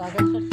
sabes, José?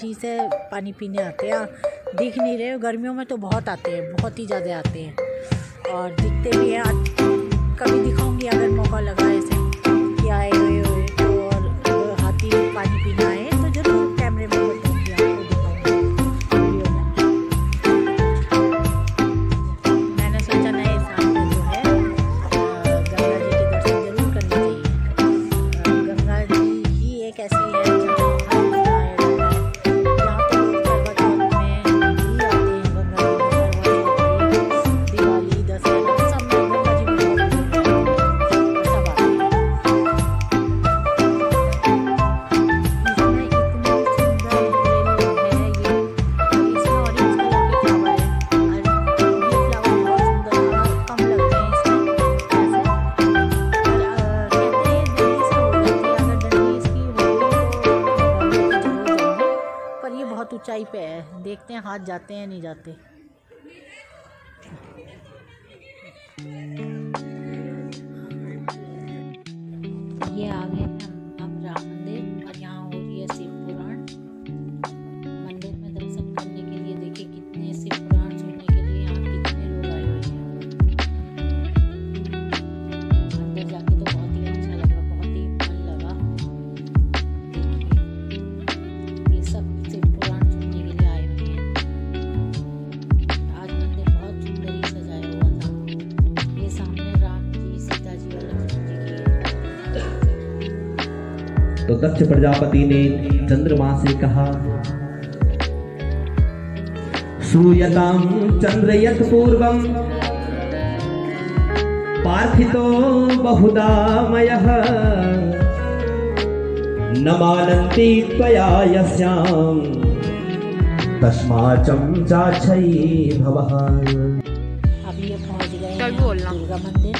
जी से पानी पीने आते हैं। दिख नहीं रहे, गर्मियों में तो बहुत आते हैं, बहुत ही ज़्यादा आते हैं। और दिखते भी हैं कभी देखते हैं हाथ जाते हैं नहीं जाते। ये आ गए। तो दक्ष प्रजापति ने चंद्रमा से कहा श्रूयताम चंद्रयत पूर्व पार्थितो बहुदामय न मानन्ति त्वया यस्यां। तस्माचं चाक्षयी भवः। अभी पहुँच गए दुर्गा मंदिर।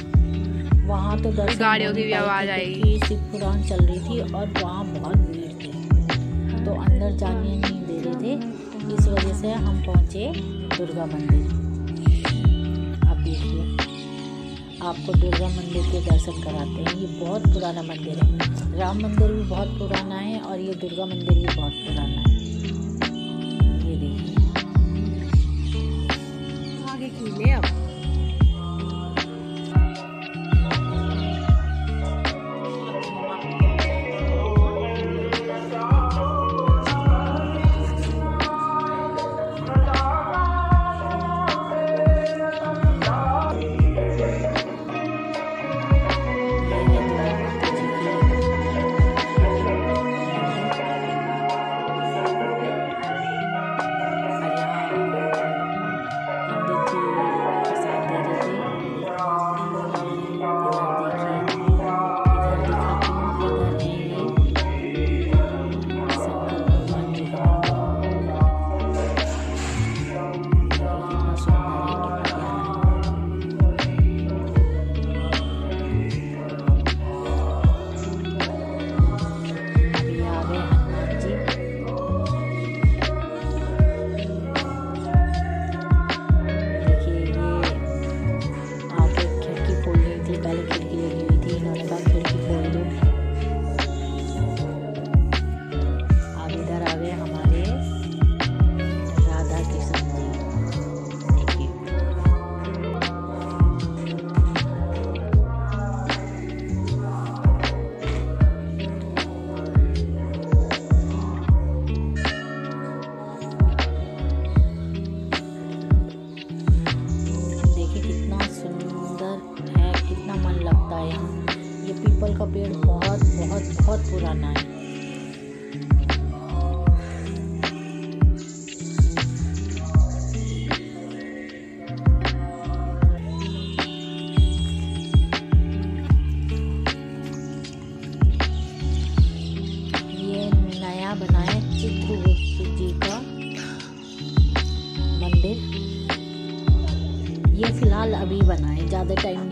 वहाँ तो गाड़ियों की भी आवाज़ आएगी। लॉकडाउन चल रही थी और वहाँ बहुत भीड़ थी। तो अंदर जाने नहीं दे रहे थे, इस वजह से हम पहुँचे दुर्गा मंदिर। आप देखिए, आपको दुर्गा मंदिर के दर्शन कराते हैं। ये बहुत पुराना मंदिर है। राम मंदिर भी बहुत पुराना है और ये दुर्गा मंदिर भी बहुत पुराना है। ये देखिए। आगे की ले अब।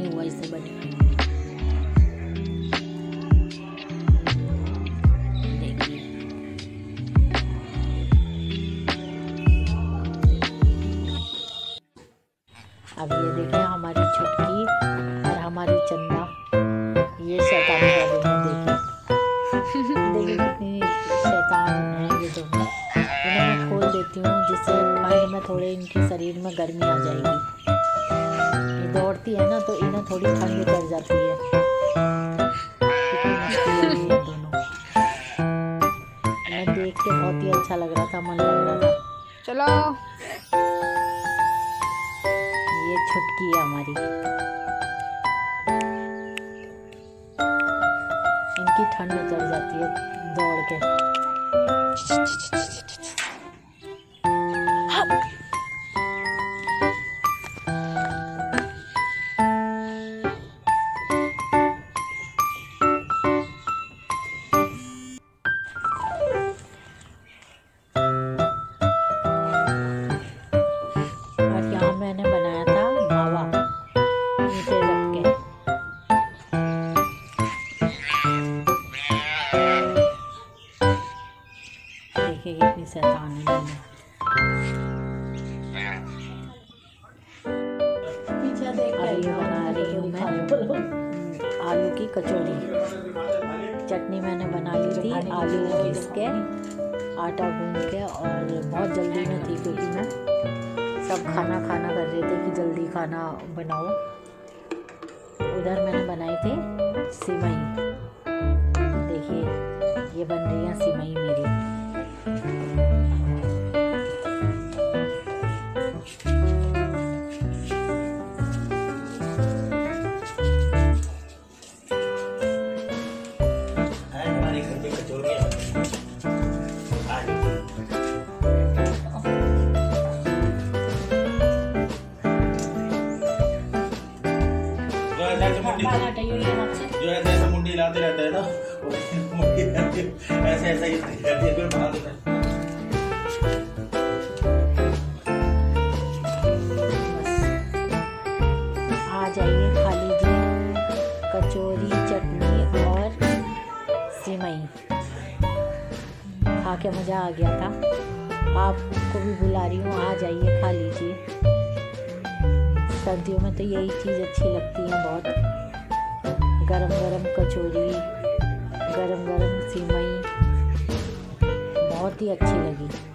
नहीं हुआ इसे बने देखिए। अब ये देखें हमारी छुटकी और हमारी चंदा। ये शैतानी शैतान है ये इन्हें मैं खोल देती हूँ जिससे ठंड में थोड़े इनके शरीर में गर्मी आ जाएगी। ये दौड़ती है ना तो इन्हें थोड़ी ठंड कर जाती है। मैं देख के बहुत ही अच्छा लग रहा था मन लग रहा था। चलो। ये छुटकी है हमारी। इनकी ठंड उतर जाती है दौड़ के। कितनी शैतान मैं आलू की कचौड़ी, चटनी मैंने बना ली थी, आलू पीस के आटा गूंद के और बहुत जल्दी में थी क्योंकि मैं सब खाना खाना कर रहे थे कि जल्दी खाना, बनाओ। उधर मैंने बनाई थी सिमई। देखिए ये बन रही है सिमई मेरी जो ऐसे ऐसे मुंडी लाते रहता है ना ऐसे ऐसे ही। के मज़ा आ गया था। आपको भी बुला रही हूँ, आ जाइए, खा लीजिए। सर्दियों में तो यही चीज़ अच्छी लगती है बहुत। गरम गरम कचौरी गरम गरम सिमई, बहुत ही अच्छी लगी।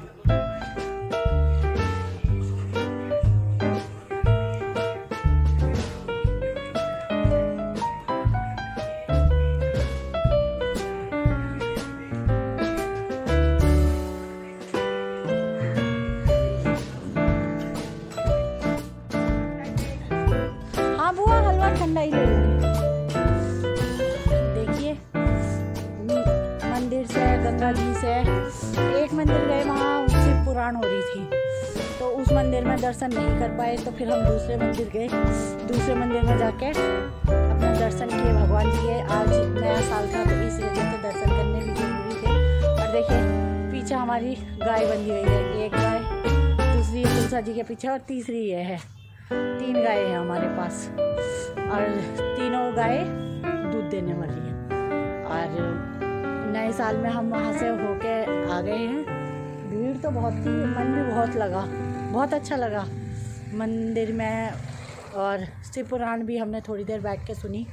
दर्शन नहीं कर पाए तो फिर हम दूसरे मंदिर गए। दूसरे मंदिर में जाके अपना दर्शन किए, भगवान जी के आज नया साल था तो इस वजह से दर्शन करने भी ज़रूरी थे। और देखिए, पीछे हमारी गाय बंधी हुई है, एक गाय, दूसरी तुलसा जी के पीछे, और तीसरी ये है। तीन गाय है हमारे पास, और तीनों गाय दूध देने वाली है। और नए साल में हम वहाँ से होके आ गए हैं। भीड़ तो बहुत थी, मन भी बहुत लगा। बहुत अच्छा लगा। मंदिर में और शिव पुराण भी हमने थोड़ी देर बैठ के सुनी।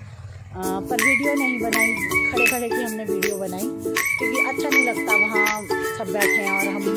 आ, पर वीडियो नहीं बनाई। खड़े खड़े की हमने वीडियो बनाई। क्योंकि अच्छा नहीं लगता वहाँ सब बैठे हैं और हम